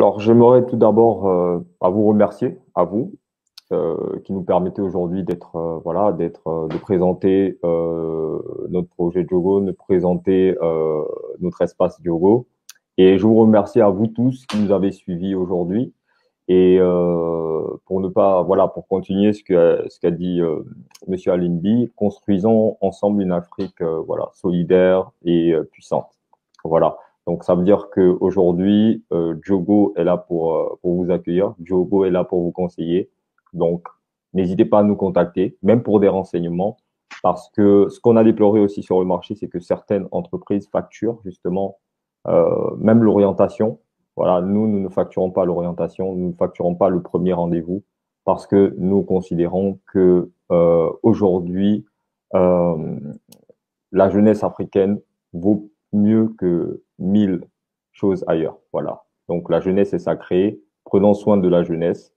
Alors, j'aimerais tout d'abord euh, à vous remercier, à vous, euh, qui nous permettez aujourd'hui d'être, euh, voilà, d'être, euh, de présenter notre projet Diogo, de présenter notre espace Diogo. Et je vous remercie à vous tous qui nous avez suivis aujourd'hui. Et pour ne pas, voilà, pour continuer ce que ce qu'a dit Monsieur Alimbi, construisons ensemble une Afrique, voilà, solidaire et puissante. Voilà. Donc ça veut dire que aujourd'hui, Diogo est là pour pour vous accueillir. Diogo est là pour vous conseiller. Donc, n'hésitez pas à nous contacter, même pour des renseignements, parce que ce qu'on a déploré aussi sur le marché, c'est que certaines entreprises facturent justement euh, même l'orientation. Voilà, nous, nous ne facturons pas l'orientation, nous ne facturons pas le premier rendez-vous, parce que nous considérons que euh, aujourd'hui, euh, la jeunesse africaine vaut mieux que mille choses ailleurs. Voilà. Donc la jeunesse est sacrée. Prenons soin de la jeunesse